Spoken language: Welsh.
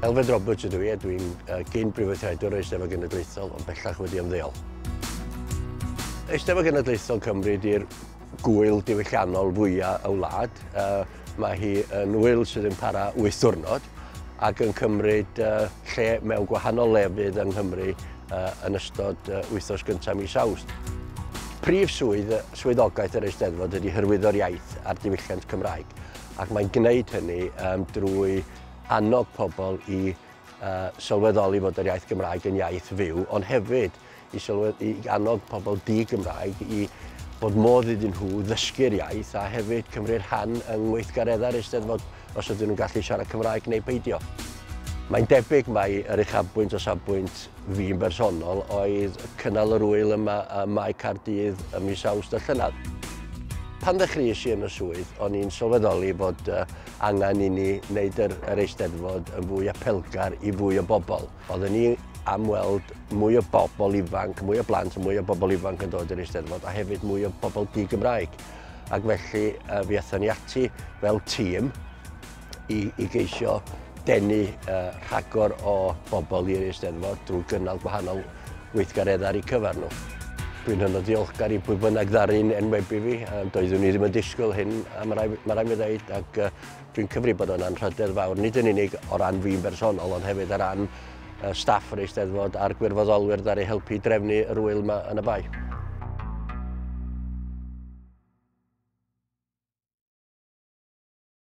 Elfed Roberts ydw i, dwi'n uh, gyn brifeithredwr o Eisteddfod Genedlaethol, ond bellach wedi ymddeol. Eisteddfod Genedlaethol Cymru di'r gwyl diwylliannol fwyaf y wlad. Uh, mae hi yn wyl sydd yn para 8 diwrnod ac yn cymryd uh, lle mewn gwahanol lefydd yng Nghymru uh, yn ystod uh, wythnos gyntaf mis Awst. Prif swydd swyddogaeth yr Eisteddfod ydy hyrwyddo'r iaith a'r diwylliant Cymraeg ac mae'n gwneud hynny um, drwy annog pobl i uh, sylweddoli fod yr iaith Gymraeg yn iaith fyw, ond hefyd i, sylwedd, i annog pobl di-Gymraeg i bod modd iddyn nhw ddysgu'r iaith a hefyd cymryd rhan yng ngweithgareddau'r Eisteddfod os ydyn nhw'n gallu siarad Cymraeg neu beidio. Mae'n debyg mai yr uchafbwynt o safbwynt fi'n bersonol oedd cynnal yr wyl yma ym Mae Cardydd ym mis Awst y Llynad pan ddechreuais i yn y swydd, o'n i'n sylweddoli bod uh, angen i ni wneud yr, yr eisteddfod yn fwy apelgar i fwy o bobl. Oedden ni am weld mwy o bobl ifanc, mwy o blant, mwy o bobl ifanc yn dod i'r eisteddfod, a hefyd mwy o bobl di-Gymraeg. Ac felly, uh, fi athyn ni ati fel tîm i, i geisio denu uh, rhagor o bobl i'r eisteddfod drwy gynnal gwahanol weithgareddau ar eu cyfer nhw. Dwi'n hynod diolchgar i pwy bynnag ddaru'n enwebu fi, doeddwn i ddim yn disgwyl hyn, a mae rhaid ma mi ddweud, ac uh, dwi'n cyfri bod o'n anrhydedd fawr, nid yn unig o ran fi'n bersonol, ond hefyd o ran staff yr Eisteddfod a'r gwirfoddolwyr ddaru helpu drefnu yr wyl yma yn y bai.